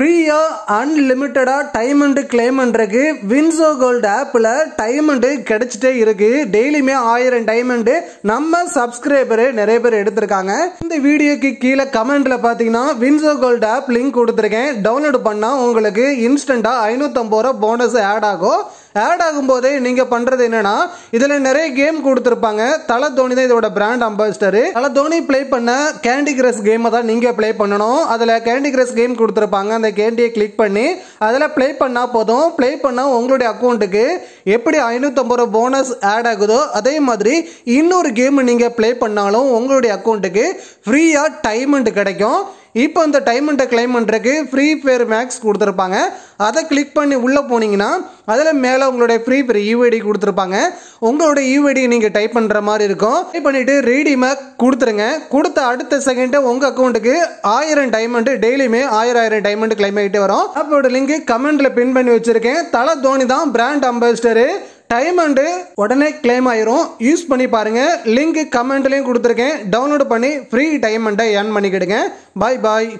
ஃப்ரீயாக அன்லிமிட்டடாக time and claim பண்ணுறக்கு வின்சோ கோல்டு ஆப்பில் டைமண்டு கிடைச்சிட்டே இருக்குது டெய்லியுமே ஆயிரம் டைமண்டு. நம்ம சப்ஸ்கிரைபரு நிறைய பேர் எடுத்திருக்காங்க. இந்த வீடியோக்கு கீழே கமெண்டில் பார்த்தீங்கன்னா வின்சோ கோல்டு ஆப் லிங்க் கொடுத்துருக்கேன். டவுன்லோட் பண்ணால் உங்களுக்கு இன்ஸ்டண்ட்டாக ஐநூற்றம்பது ரூபா போனஸ் ஆட் ஆகும். ஆட் ஆகும்போதே நீங்க பண்றது என்னன்னா இதுல நிறைய கேம் கொடுத்துருப்பாங்க. தலை தோனி தான் இதோட பிராண்ட் அம்பாசிடர் தலை தோனி ப்ளே பண்ண கேண்டி கிரஸ் கேமை தான் நீங்க ப்ளே பண்ணணும். அதுல கேண்டி கிரஸ் கேம் கொடுத்துருப்பாங்க. அந்த கேண்டியை கிளிக் பண்ணி அதில் ப்ளே பண்ணா போதும். ப்ளே பண்ணா உங்களுடைய அக்கௌண்ட்டுக்கு எப்படி ஐநூற்றம்பது ரூபா போனஸ் ஆட் ஆகுதோ அதே மாதிரி இன்னொரு கேம் நீங்க ப்ளே பண்ணாலும் உங்களுடைய அக்கௌண்ட்டுக்கு ஃப்ரீயா டைமண்ட் கிடைக்கும். இப்போ இந்த டைமண்ட்டை கிளைம் பண்ணுறதுக்கு ஃப்ரீ ஃபயர் மேக்ஸ் கொடுத்துருப்பாங்க. அதை கிளிக் பண்ணி உள்ளே போனீங்கன்னா அதில் மேலே உங்களுடைய ஃப்ரீ ஃபயர் யூஐடி கொடுத்துருப்பாங்க. உங்களுடைய யூஐடி நீங்கள் டைப் பண்ணுற மாதிரி இருக்கும். டைப் பண்ணிவிட்டு ரீடிமை கொடுத்துருங்க. கொடுத்த அடுத்த செகண்டே உங்கள் அக்கௌண்ட்டுக்கு ஆயிரம் டைமண்ட் டெய்லியுமே ஆயிரம் ஆயிரம் டைமண்ட் கிளைம் ஆகிட்டே வரும். அப்போட லிங்க் கமெண்ட்டில் பின் பண்ணி வச்சுருக்கேன். தலை தோனி தான் பிராண்ட் அம்பாசிடரு டைமண்டு உடனே கிளைம் ஆயிரும். யூஸ் பண்ணி பாருங்க. லிங்க் கமெண்ட்லையும் கொடுத்துருக்கேன். டவுன்லோட் பண்ணி ஃப்ரீ டைமண்டை ஏர்ன் பண்ணிக்கிடுங்க. பாய் பாய்